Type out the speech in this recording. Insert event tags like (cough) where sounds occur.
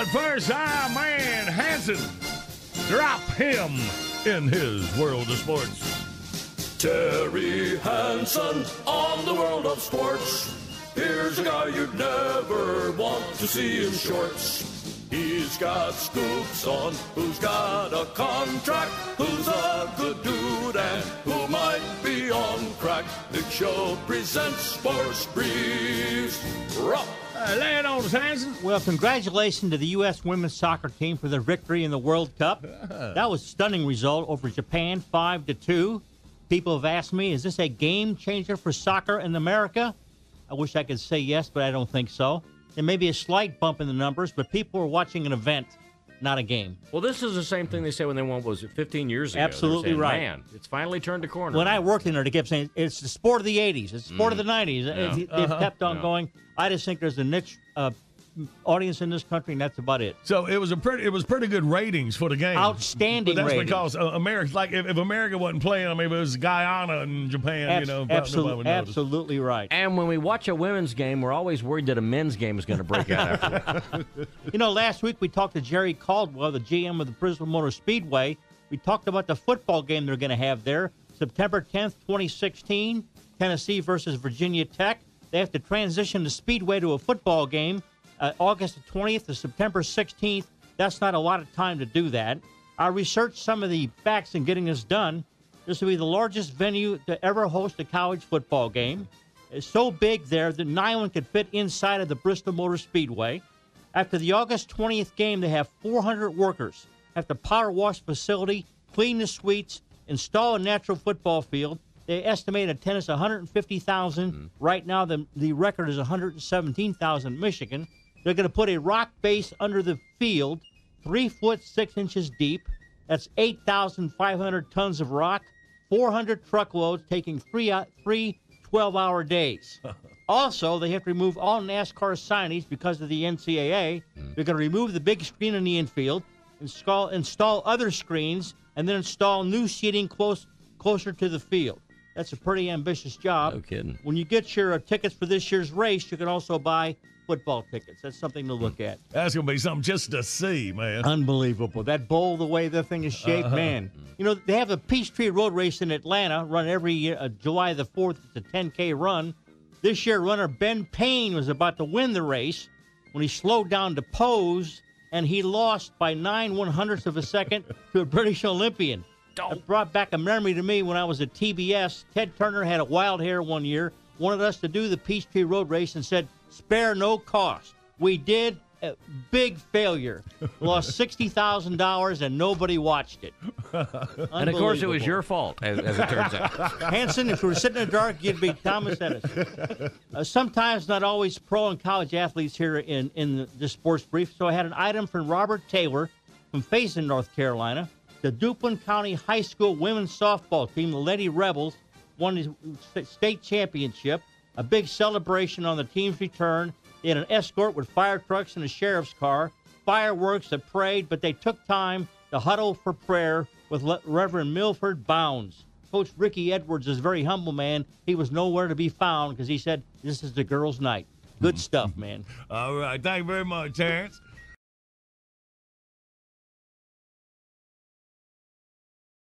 But first, our man Hanson, drop him in his world of sports. Terry Hanson on the world of sports. Here's a guy you'd never want to see in shorts. He's got scoops on who's got a contract, who's a good dude, and who might be on crack. Big Show presents Sports Briefs. Rock. Lay on us, Hanson. Well, congratulations to the U.S. women's soccer team for their victory in the World Cup. That was a stunning result over Japan, five to two. People have asked me, is this a game changer for soccer in America? I wish I could say yes, but I don't think so. There may be a slight bump in the numbers, but people are watching an event, not a game. Well, this is the same thing they said when they won. Was it 15 years ago? Absolutely saying, right. Man, it's finally turned a corner. When I worked in there, they kept saying it's the sport of the '80s, it's the sport of the '90s. Yeah. They've Uh-huh. kept on Yeah. going. I just think there's a niche uh, audience in this country, and that's about it. So it was a pretty, it was pretty good ratings for the game. Outstanding But that's ratings. because uh, America, like if, if America wasn't playing, I mean, if it was Guyana and Japan, Abs- you know, absolutely, would absolutely right. and when we watch a women's game, we're always worried that a men's game is going to break out after. (laughs) You know, last week we talked to Jerry Caldwell, the GM of the Bristol Motor Speedway. We talked about the football game they're going to have there, September 10th, 2016, Tennessee versus Virginia Tech. They have to transition the Speedway to a football game, uh, August the 20th to September 16th. That's not a lot of time to do that. I researched some of the facts in getting this done. This will be the largest venue to ever host a college football game. It's so big there that no one could fit inside of the Bristol Motor Speedway. After the August 20th game, they have 400 workers have to power wash facility, clean the suites, install a natural football field. They estimate attendance 150,000. Right now, the, the record is 117,000 in Michigan. They're going to put a rock base under the field, three foot six inches deep. That's 8,500 tons of rock, 400 truckloads, taking three, uh, three 12 hour days. (laughs) Also, they have to remove all NASCAR signage because of the NCAA. They're going to remove the big screen in the infield, install install other screens, and then install new seating close closer to the field. That's a pretty ambitious job. No kidding. When you get your uh, tickets for this year's race, you can also buy football tickets. That's something to look at. That's gonna be something just to see, man. Unbelievable. That bowl, the way the thing is shaped, man. You know, they have a Peachtree Road Race in Atlanta, run every year, uh, July the 4th. It's a 10K run. This year, runner Ben Payne was about to win the race when he slowed down to pose, and he lost by nine one hundredths of a second to a British Olympian. It brought back a memory to me when I was at TBS. Ted Turner had a wild hair one year, wanted us to do the Peachtree Road Race, and said, spare no cost. We did. A big failure. (laughs) Lost sixty thousand dollars and nobody watched it. (laughs) and of course, it was your fault, as, as it turns out. (laughs) Hanson, if you were sitting in the dark, you'd be Thomas Edison. Uh, sometimes, not always, pro and college athletes here in in the, the sports brief. So I had an item from Robert Taylor from Faison, North Carolina. The Duplin County High School women's softball team, the Lady Rebels, won the state championship. A big celebration on the team's return. They had an escort with fire trucks and a sheriff's car, fireworks, a parade, but they took time to huddle for prayer with Le- Reverend Milford Bounds. Coach Ricky Edwards is a very humble man. He was nowhere to be found because he said, This is the girls' night. Good mm-hmm. stuff, man. All right, thank you very much, Terrence.